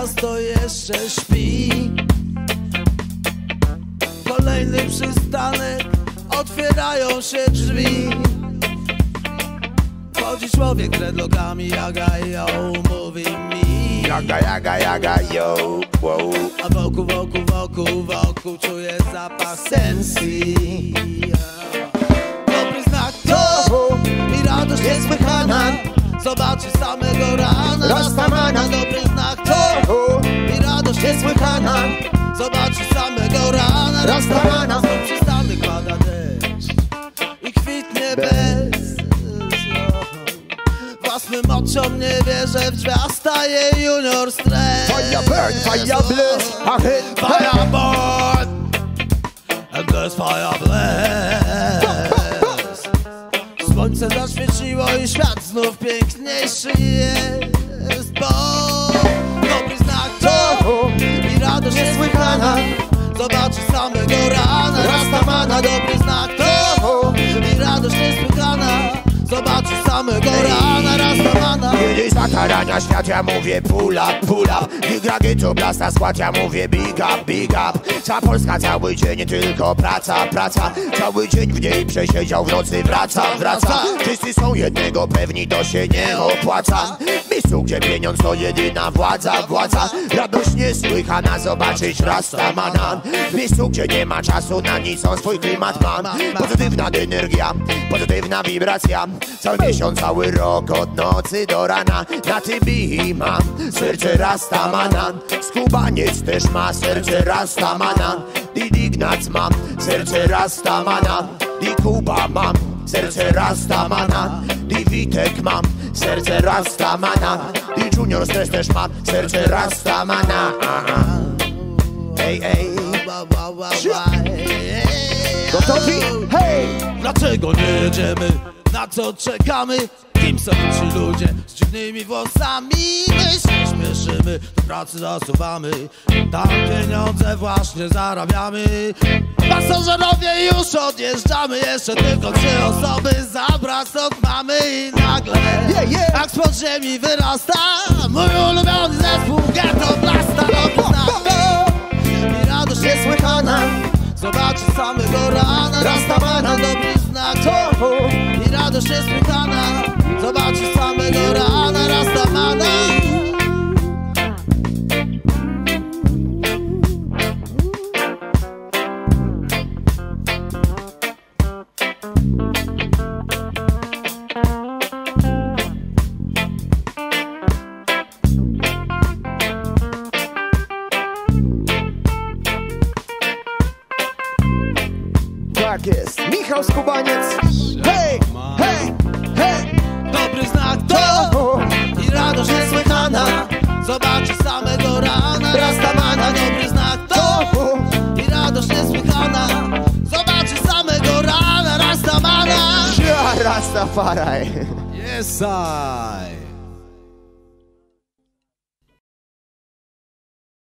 miasto jeszcze śpi. Kolejny przystanek, otwierają się drzwi. Chodzi człowiek dreadlockami, jaga yo, mówi mi. Jaga, jaga, jaga, yo, wow. A wokół, wokół, wokół, wokół czuję zapach sensji Dobry znak to i radość niesłychana. Zobaczy samego rana. Rastamana samego rana Rastamana Znów przystanek pada deszcz i kwitnie bez Własnym oczom nie wierzę, w drzwiach staje junior stres. Fire burn, fire bliss, I hit Fire burn And there's fire blaze Słońce zaświeciło i świat znów piękniejszy jest Bo dobry znak to i radość niesłychana. Zobaczy samego rana Dobry znak to i radość niesłychana Zobaczy samego rana Rastamana Kiedy zakarania świat, ja mówię pull up, pull up. Gigra to blasta skład, ja mówię big up, big up. Cała Polska cały dzień, nie tylko praca, praca. Cały dzień w niej przesiedział, w nocy wraca, wraca. Wszyscy są jednego pewni, to się nie opłaca. Miejscu, gdzie pieniądz to jedyna władza, władza. Radość niesłychana, zobaczyć Rastamana Miejscu, gdzie nie ma czasu na nic, on swój klimat ma. Pozytywna energia, pozytywna wibracja. Cały miesiąc, cały rok, od nocy do rana Na tym mam serce Rastamana Skubaniec też ma serce Rastamana Didignac mam serce Rastamana Di Kuba mam serce Rastamana Di Witek mam serce Rastamana Di Junior też też mam serce Rastamana. Ej, ej. Gotowi? Hej! Dlaczego nie jedziemy? Na co czekamy? Kim są ci ludzie z dziwnymi włosami? My się śmieszymy, do pracy zasuwamy. Tam pieniądze właśnie zarabiamy. Pasażerowie już odjeżdżamy Jeszcze tylko trzy osoby zabrak stąd mamy. I nagle Yeah, yeah. jak spod ziemi wyrasta. Mój ulubiony zespół Ghetto Blasta i radość niesłychana Zobaczy samego rana. Rastamana dobry znak I radość niesłychana Zobaczy samego rana Rastamana Tak jest, Michał Skubaniec. Hej, rana Rastamana Ja, Rastafari Yes I